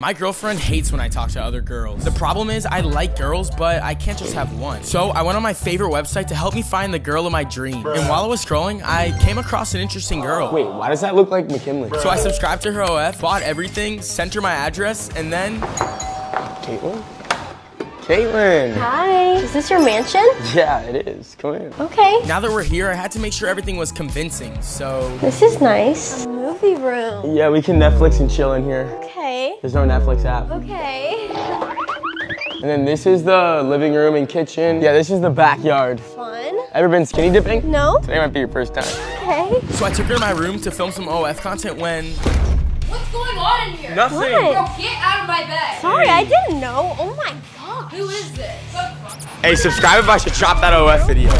My girlfriend hates when I talk to other girls. The problem is I like girls, but I can't just have one. So I went on my favorite website to help me find the girl of my dream. And while I was scrolling, I came across an interesting girl. Wait, why does that look like McKinley? So I subscribed to her OF, bought everything, sent her my address, and then Caitlin? Caitlin! Hi. Is this your mansion? Yeah, it is. Come in. Okay. now that we're here, I had to make sure everything was convincing. So This is nice. A room. Yeah, we can Netflix and chill in here. Okay. There's no Netflix app. Okay. And then this is the living room and kitchen. Yeah, this is the backyard. Fun. Ever been skinny dipping? No? Today might be your first time. Okay. so I took her to my room to film some OF content when What's going on in here? Nothing. What? Bro, get out of my bed. Sorry, I didn't know. Oh my god. Who is this? Hey, subscribe if I should drop that OF video.